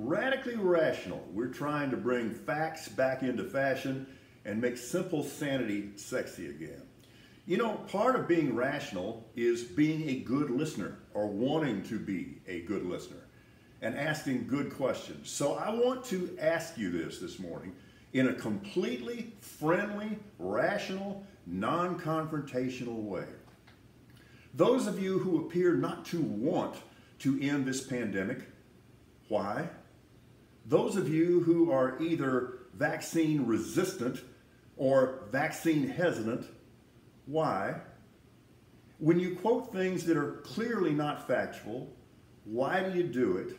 Radically Rational. We're trying to bring facts back into fashion and make simple sanity sexy again. You know, part of being rational is being a good listener or wanting to be a good listener and asking good questions. So I want to ask you this this morning in a completely friendly, rational, non confrontational way. Those of you who appear not to want to end this pandemic, why? Those of you who are either vaccine resistant or vaccine hesitant, why? When you quote things that are clearly not factual, why do you do it?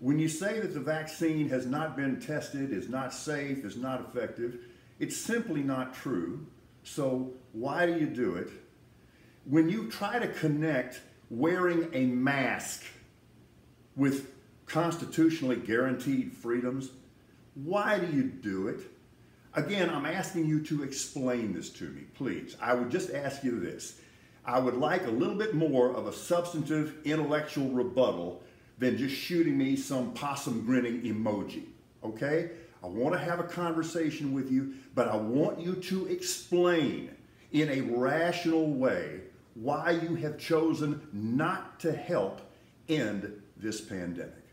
When you say that the vaccine has not been tested, is not safe, is not effective, it's simply not true. So why do you do it? When you try to connect wearing a mask with constitutionally guaranteed freedoms. Why do you do it? Again, I'm asking you to explain this to me, please. I would just ask you this. I would like a little bit more of a substantive intellectual rebuttal than just shooting me some possum grinning emoji, okay? I want to have a conversation with you, but I want you to explain in a rational way why you have chosen not to help end this pandemic.